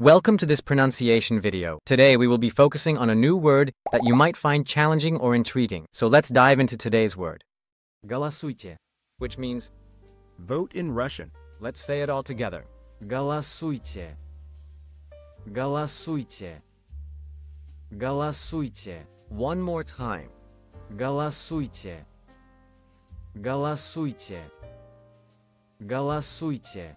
Welcome to this pronunciation video. Today we will be focusing on a new word that you might find challenging or intriguing. So let's dive into today's word. Голосуйте, which means Vote in Russian. let's say it all together. Голосуйте. Голосуйте. Голосуйте. One more time. Голосуйте. Голосуйте. Голосуйте.